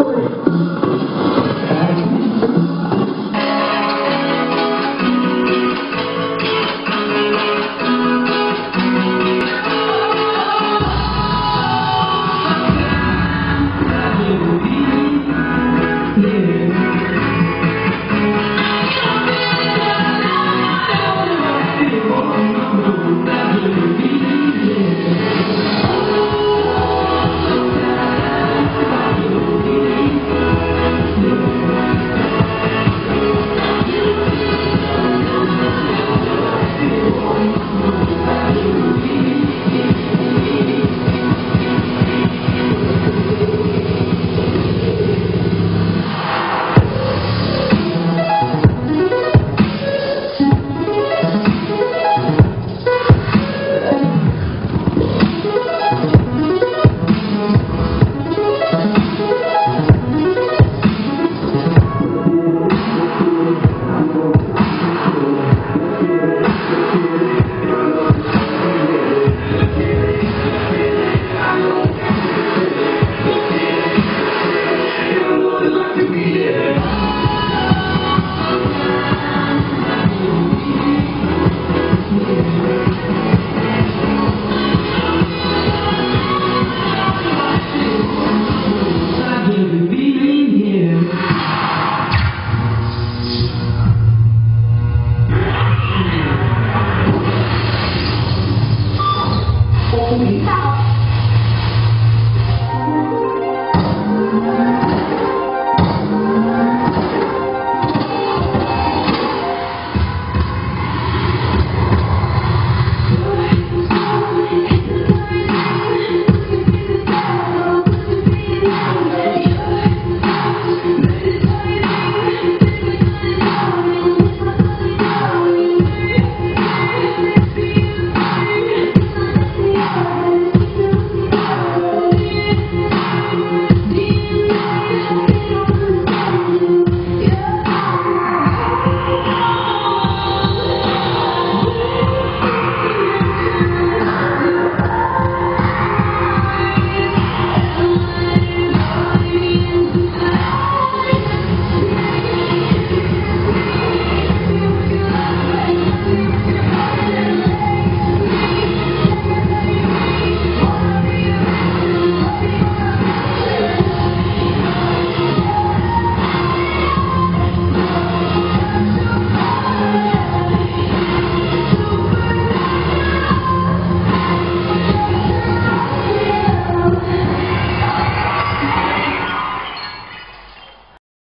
sobre